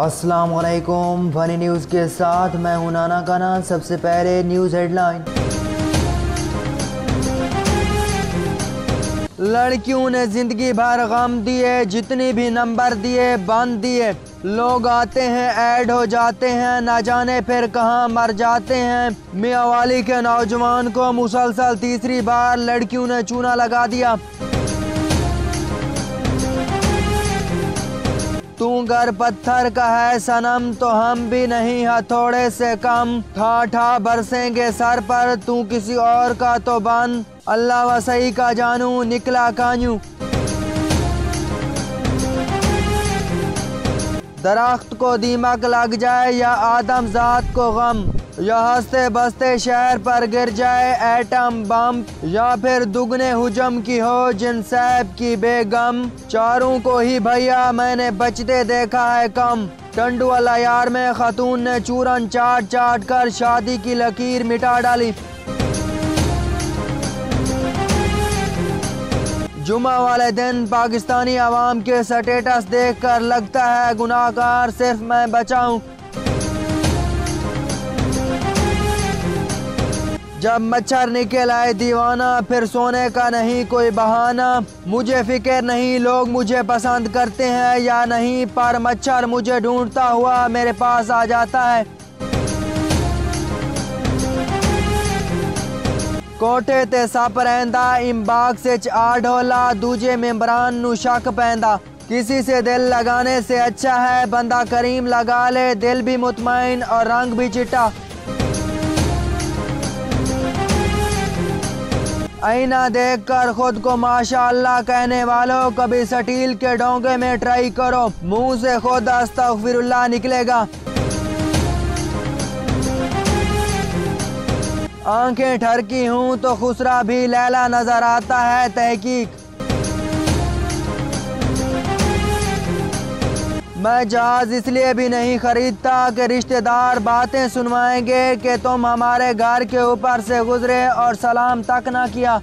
वालेकुम funny news के साथ मैं हूँ नाना का नाम सबसे पहले न्यूज़ हेडलाइन। लड़कियों ने ज़िंदगी भर गम दिए, जितनी भी नंबर दिए, बंद दिए। लोग आते हैं, ऐड हो जाते हैं, ना जाने फिर कहाँ मर जाते हैं। मियावाली के नौजवान को मुसलसल तीसरी बार लड़कियों ने चूना लगा दिया। तू पत्थर का है सनम तो हम भी नहीं हथौड़े से कम। ठा ठा बरसेंगे सर पर, तू किसी और का तो बन। अल्लाह वसई का जानू, निकला कानू दरख्त को दीमक लग जाए या आदम जात को गम। या हँसते बसते शहर पर गिर जाए एटम बम या फिर दुगने हुजम की हो जिन सैब की बेगम। चारों को ही भैया मैंने बचते देखा है कम। टंडू वाला यार में खतून ने चूरन चाट चाट कर शादी की लकीर मिटा डाली। जुमा वाले दिन पाकिस्तानी आवाम के स्टेटस देखकर लगता है गुनाहगार, सिर्फ़ मैं बचाऊं जब मच्छर निकल आए दीवाना, फिर सोने का नहीं कोई बहाना। मुझे फ़िक्र नहीं, लोग मुझे पसंद करते हैं या नहीं, पर मच्छर मुझे ढूंढता हुआ मेरे पास आ जाता है। कोठे ते सप रहंदा इमबाग से आ ढोला दूजे मेम्बरान नु शक पैंदा। किसी से दिल लगाने से अच्छा है, बंदा करीम लगा ले, दिल भी मुतमईन और रंग भी चिट्टा। आईना देखकर खुद को माशाल्लाह कहने वालों, कभी सटील के डोंगे में ट्राई करो। मुँह से खुद अस्तफिरुल्ला निकलेगा। आँखें ठरकी हूँ तो खुसरा भी लैला नज़र आता है तहकीक। मैं जहाज़ इसलिए भी नहीं खरीदता कि रिश्तेदार बातें सुनवाएँगे कि तुम हमारे घर के ऊपर से गुजरे और सलाम तक ना किया।